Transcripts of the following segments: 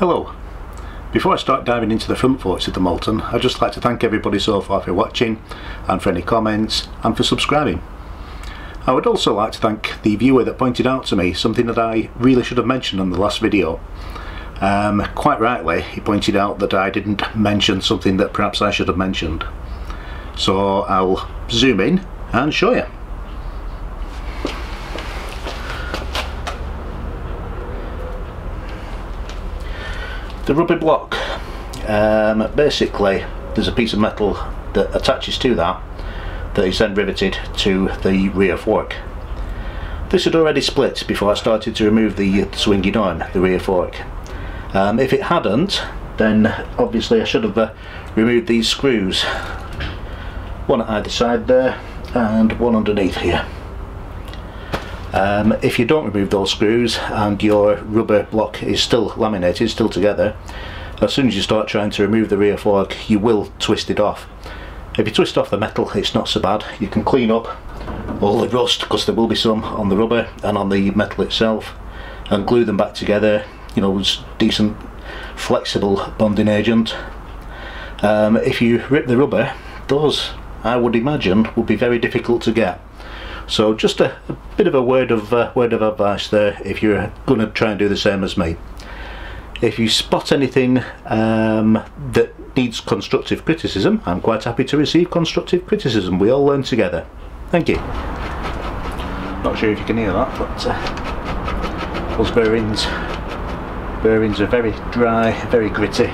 Hello. Before I start diving into the front forks of the Moulton, I'd just like to thank everybody so far for watching and for any comments and for subscribing. I would also like to thank the viewer that pointed out to me something that I really should have mentioned in the last video. Um, quite rightly, he pointed out that I didn't mention something that perhaps I should have mentioned. So I'll zoom in and show you. The rubber block um, basically there's a piece of metal that attaches to that that is then riveted to the rear fork. This had already split before I started to remove the swinging arm, the rear fork. Um, if it hadn't then obviously I should have uh, removed these screws. One at either side there and one underneath here um, if you don't remove those screws and your rubber block is still laminated, still together, as soon as you start trying to remove the rear fork you will twist it off. If you twist off the metal it's not so bad, you can clean up all the rust because there will be some on the rubber and on the metal itself and glue them back together, you know, with decent flexible bonding agent. Um, if you rip the rubber, those I would imagine would be very difficult to get. So just a, a bit of a word of uh, word of advice there if you're going to try and do the same as me. If you spot anything um, that needs constructive criticism, I'm quite happy to receive constructive criticism. We all learn together. Thank you. Not sure if you can hear that, but uh, those bearings, bearings are very dry, very gritty.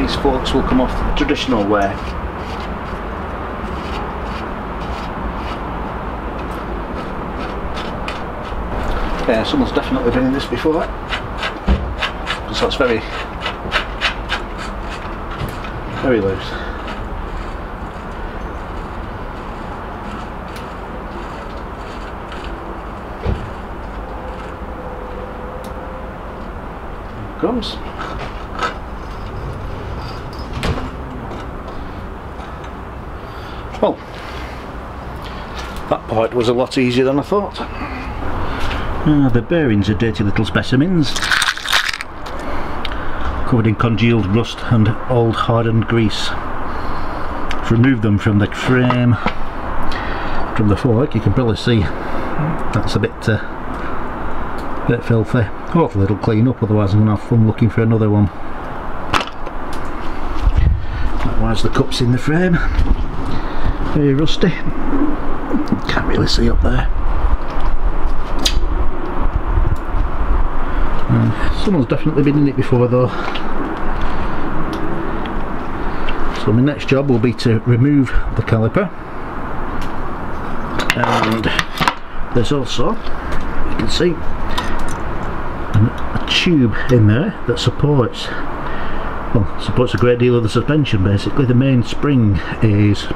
These forks will come off the traditional way Yeah, someone's definitely been in this before. So that's very, very loose. comes. Well, that part was a lot easier than I thought. Ah, the bearings are dirty little specimens covered in congealed rust and old hardened grease. Remove them from the frame from the fork you can probably see that's a bit uh, bit filthy. Hopefully it'll clean up otherwise I'm going to have fun looking for another one. Likewise the cups in the frame very rusty can't really see up there someone's definitely been in it before though. So my next job will be to remove the caliper. And there's also you can see a tube in there that supports well supports a great deal of the suspension basically. The main spring is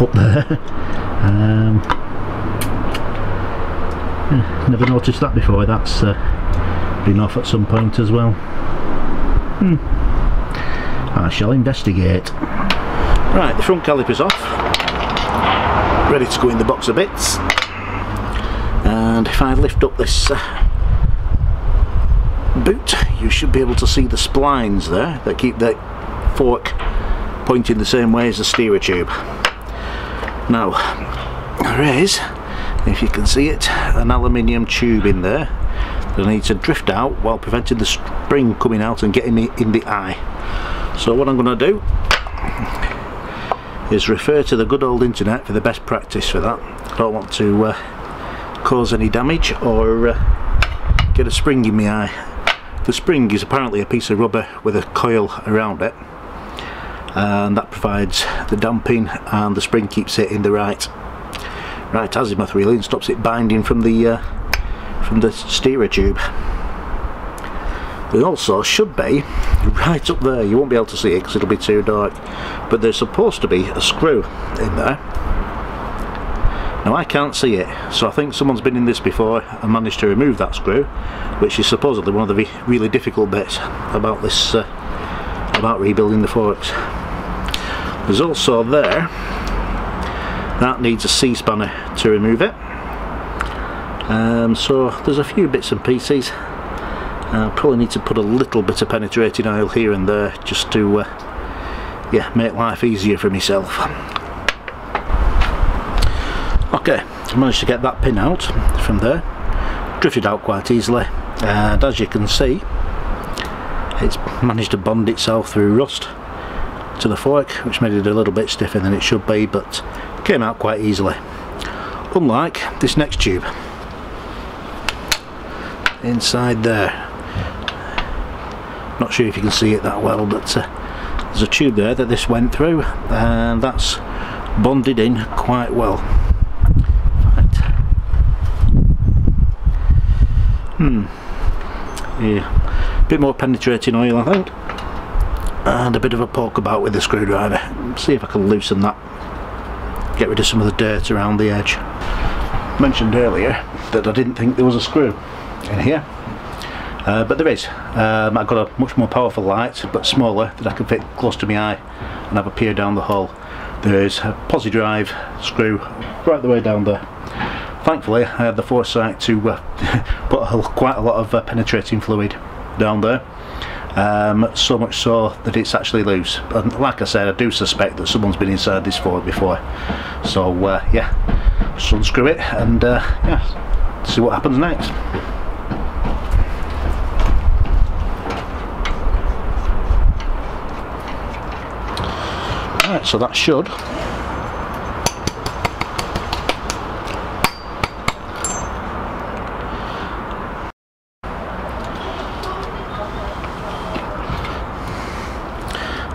up there. Um, yeah, never noticed that before. That's uh, been off at some point as well. Hmm. I shall investigate. Right, the front caliper's off. Ready to go in the box of bits. And if I lift up this uh, boot, you should be able to see the splines there that keep the fork pointing the same way as the steerer tube. Now, there is, if you can see it, an aluminium tube in there I need to drift out while preventing the spring coming out and getting me in the eye. So what I'm going to do is refer to the good old internet for the best practice for that. I don't want to uh, cause any damage or uh, get a spring in my eye. The spring is apparently a piece of rubber with a coil around it and that provides the damping and the spring keeps it in the right right azimuth really and stops it binding from the uh, from the steerer tube. There also should be, right up there, you won't be able to see it because it'll be too dark, but there's supposed to be a screw in there. Now I can't see it, so I think someone's been in this before and managed to remove that screw, which is supposedly one of the really difficult bits about this, uh, about rebuilding the forks. There's also there, that needs a C-spanner to remove it um, so there's a few bits and pieces. Uh, probably need to put a little bit of penetrating oil here and there just to uh, yeah make life easier for myself. Okay I managed to get that pin out from there. Drifted out quite easily. And as you can see it's managed to bond itself through rust to the fork which made it a little bit stiffer than it should be but came out quite easily. Unlike this next tube inside there. Not sure if you can see it that well but uh, there's a tube there that this went through and that's bonded in quite well. Right. hmm. Yeah. Bit more penetrating oil I think. And a bit of a poke about with the screwdriver. See if I can loosen that. Get rid of some of the dirt around the edge. Mentioned earlier that I didn't think there was a screw in here uh, but there is. Um, I've got a much more powerful light, but smaller, that I can fit close to my eye and have a peer down the hole. There is a Pozidriv screw right the way down there. Thankfully, I had the foresight to uh, put a, quite a lot of uh, penetrating fluid down there. Um, so much so that it's actually loose. And like I said, I do suspect that someone's been inside this Ford before. So uh, yeah, unscrew it and uh, yeah, see what happens next. Right, so that should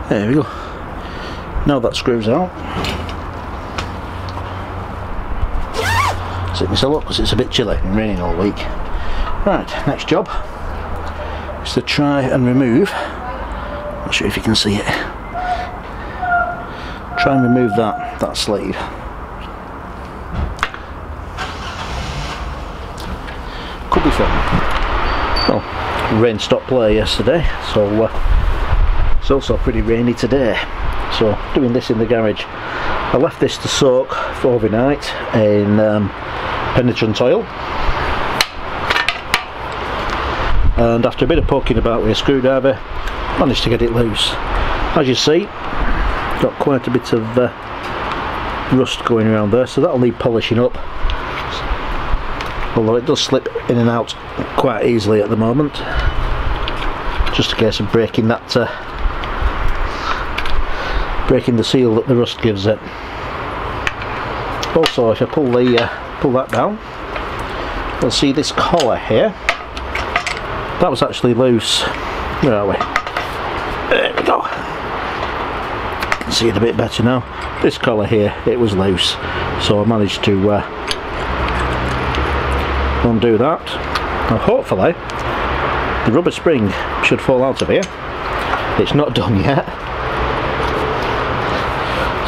There we go. Now that screws out. Set myself up because it's a bit chilly and raining all week. Right, next job is to try and remove, not sure if you can see it, try and remove that that sleeve. Could be fun. Well rain stopped play yesterday so uh, it's also pretty rainy today. So doing this in the garage. I left this to soak for overnight in um, penetrant oil. And after a bit of poking about with a screwdriver managed to get it loose. As you see got quite a bit of uh, rust going around there so that'll need polishing up. Although it does slip in and out quite easily at the moment. Just a case of breaking that uh, breaking the seal that the rust gives it. Also if I pull the uh, pull that down you'll see this collar here. That was actually loose. Where are we there we go see it a bit better now. This collar here it was loose so I managed to uh, undo that. Hopefully the rubber spring should fall out of here. It's not done yet.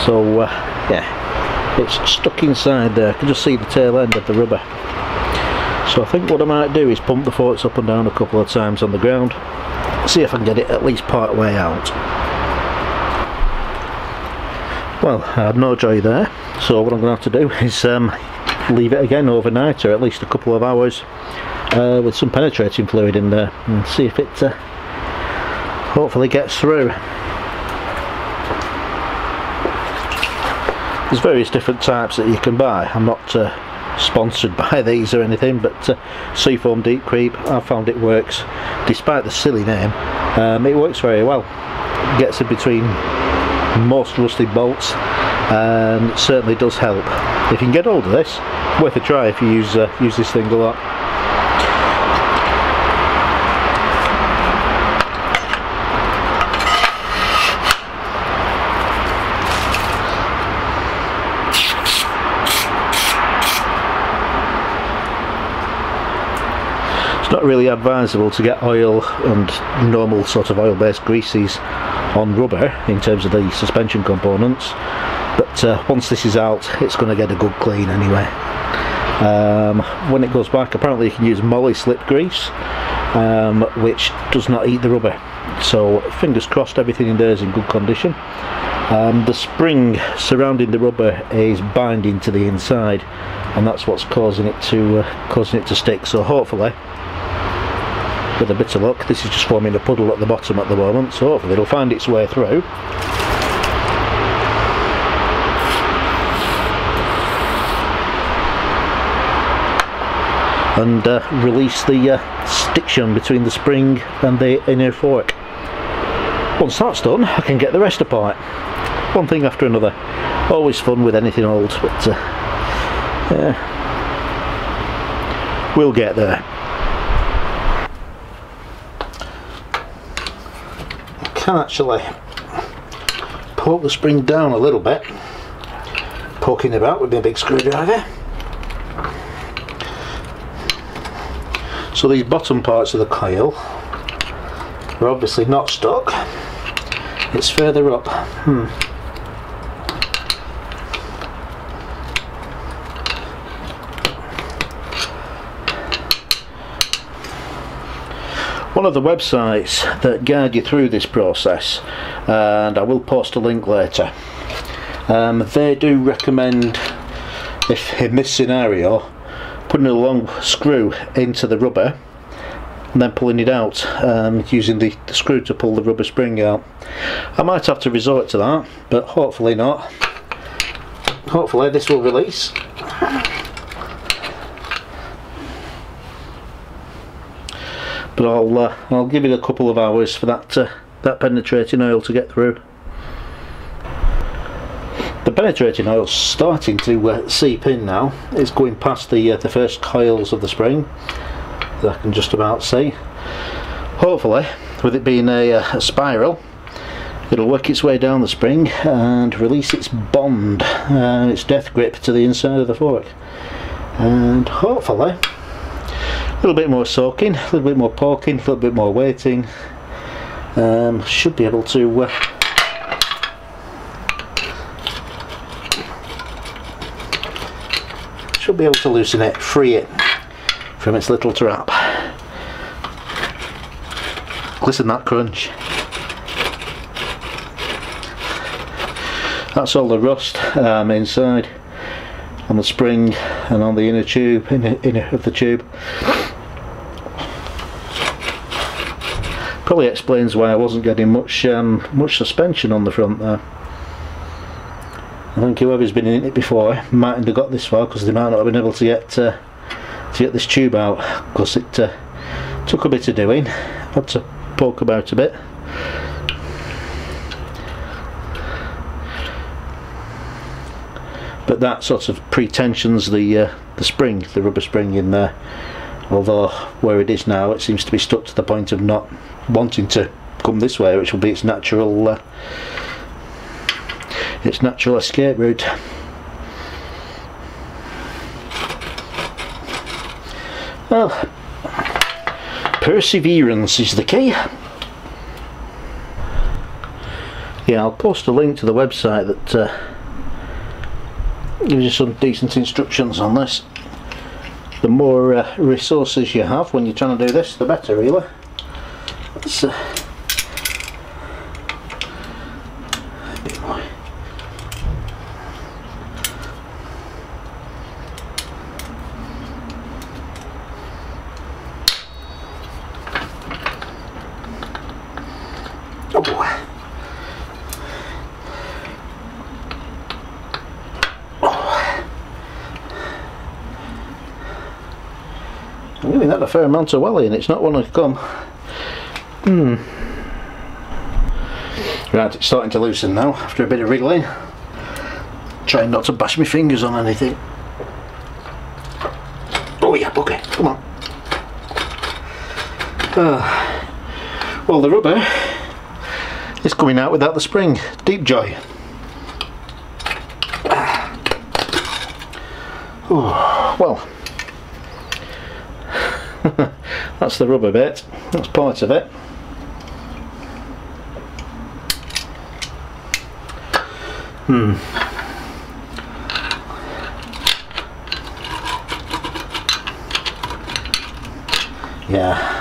So uh, yeah it's stuck inside there. I can just see the tail end of the rubber. So I think what I might do is pump the forks up and down a couple of times on the ground see if I can get it at least part way out well I had no joy there. So what I'm going to have to do is um, leave it again overnight or at least a couple of hours uh, with some penetrating fluid in there and see if it uh, hopefully gets through. There's various different types that you can buy. I'm not uh, sponsored by these or anything but uh, Seafoam Deep Creep I found it works. Despite the silly name um, it works very well. It gets in between most rusty bolts and it certainly does help. If you can get hold of this, worth a try if you use uh, use this thing a lot. It's not really advisable to get oil and normal sort of oil based greases on rubber in terms of the suspension components but uh, once this is out it's going to get a good clean anyway. Um, when it goes back apparently you can use Molyslip grease um, which does not eat the rubber. So fingers crossed everything in there is in good condition. Um, the spring surrounding the rubber is binding to the inside and that's what's causing it to uh, causing it to stick. So hopefully with a bit of luck. This is just forming a puddle at the bottom at the moment, so hopefully it'll find its way through. and uh, release the uh, stiction between the spring and the inner fork. Once that's done I can get the rest apart. One thing after another. Always fun with anything old but uh, we'll get there. I can actually poke the spring down a little bit poking about with my big screwdriver So these bottom parts of the coil are obviously not stuck. It's further up. Hmm. One of the websites that guide you through this process, and I will post a link later, um, they do recommend, if in this scenario, putting a long screw into the rubber and then pulling it out um, using the, the, screw to pull the rubber spring out. I might have to resort to that but hopefully not. Hopefully this will release. But I'll uh, I'll give it a couple of hours for that uh, that penetrating oil to get through. The penetrating oil's starting to uh, seep in now. It's going past the uh, the first coils of the spring that I can just about see. Hopefully, with it being a, uh, a spiral, it'll work its way down the spring and release its bond, uh, its death grip to the inside of the fork. And hopefully, little bit more soaking, a little bit more poking, a little bit more waiting, um, should be able to uh, should be able to loosen it, free it from its little trap. Listen that crunch. That's all the rust um, inside on the spring and on the inner tube, inner, inner of the tube. Probably explains why I wasn't getting much um, much suspension on the front there. I think whoever's been in it before mightn't have got this far because they might not have been able to get uh, to get this tube out because it uh, took a bit of doing. Had to poke about a bit. But that sort of pretensions the uh, the spring, the rubber spring in there. Although where it is now, it seems to be stuck to the point of not wanting to come this way, which will be its natural uh, its natural escape route. Well, perseverance is the key. Yeah, I'll post a link to the website that uh, gives you some decent instructions on this. The more uh, resources you have when you're trying to do this, the better really I'm giving that a fair amount of welly and it's not one to come. Hmm. Right, it's starting to loosen now after a bit of wriggling. Trying not to bash my fingers on anything. Oh yeah, okay, come on. Uh, well, the rubber is coming out without the spring. Deep joy. Oh, well, that's the rubber bit. That's part of it. Hmm. Yeah.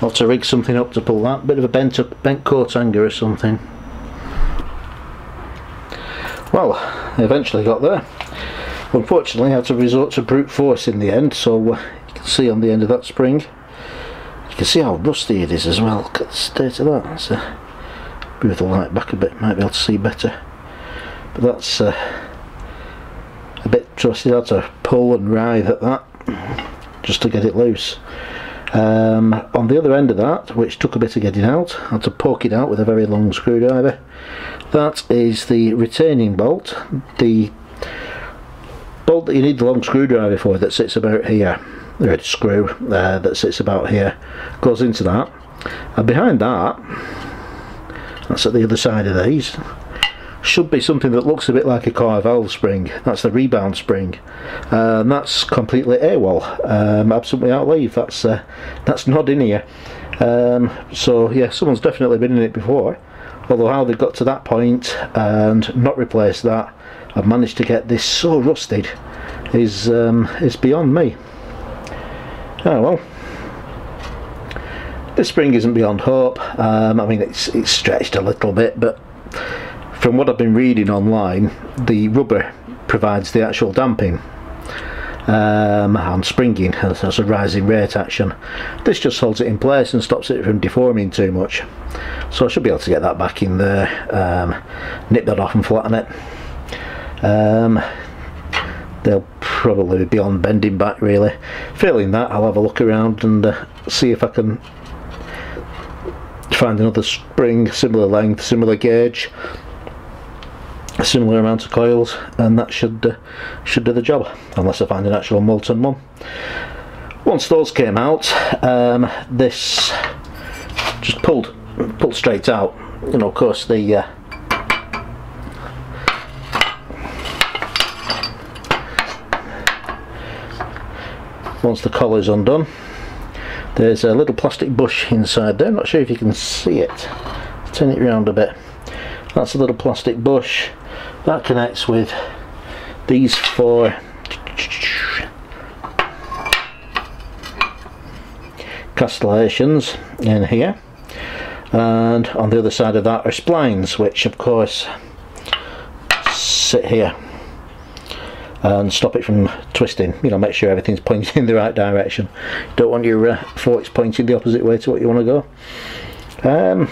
I'll have to rig something up to pull that. Bit of a bent up bent coat hanger or something. Well eventually got there. Unfortunately I had to resort to brute force in the end so uh, can see on the end of that spring you can see how rusty it is as well. Look at the state of that. A, move the light back a bit, might be able to see better. But that's uh, a bit trusty. had to pull and writhe at that, just to get it loose. Um, on the other end of that, which took a bit of getting out, I had to poke it out with a very long screwdriver. That is the retaining bolt, the bolt that you need the long screwdriver for that sits about here the red screw uh, that sits about here. Goes into that. And behind that that's at the other side of these should be something that looks a bit like a car valve spring. That's the rebound spring. Uh, and that's completely AWOL. Um, absolutely out leave. That's uh, that's not in here. Um, so yeah someone's definitely been in it before. Although how they got to that point and not replaced that I've managed to get this so rusted is um, is beyond me Oh well. This spring isn't beyond hope. Um, I mean, it's, it's stretched a little bit, but from what I've been reading online, the rubber provides the actual damping um, and springing as, a rising rate action. This just holds it in place and stops it from deforming too much. So I should be able to get that back in there, um, nip that off and flatten it. Um, they'll probably be beyond bending back really. Failing that I'll have a look around and uh, see if I can find another spring, similar length, similar gauge, similar amount of coils and that should uh, should do the job unless I find an actual Moulton one. Once those came out um, this just pulled pulled straight out you know of course the uh, once the collar's undone there's a little plastic bush inside there, I'm not sure if you can see it. Turn it around a bit. That's a little plastic bush. That connects with these four. Castellations in here. And on the other side of that are splines which of course sit here and stop it from twisting. You know make sure everything's pointing in the right direction. Don't want your uh, forks pointing the opposite way to what you want to go. Um,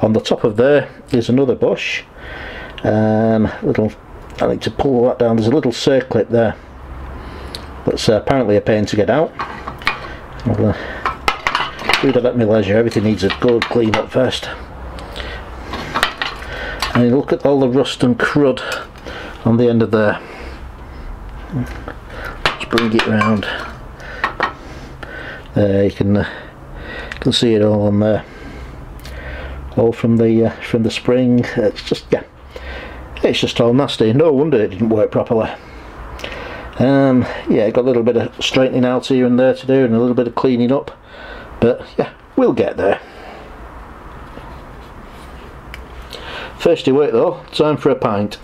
on the top of there is another bush. Um, little I need to pull that down. There's a little circlip there that's uh, apparently a pain to get out. I'll uh, do that at my leisure? Everything needs a good clean up first. And look at all the rust and crud on the end of there. Let's bring it round. There you can uh, can see it all on there. All from the uh, from the spring. It's just yeah it's just all nasty. No wonder it didn't work properly. Um, yeah got a little bit of straightening out here and there to do and a little bit of cleaning up. But yeah we'll get there. Thirsty work though. Time for a pint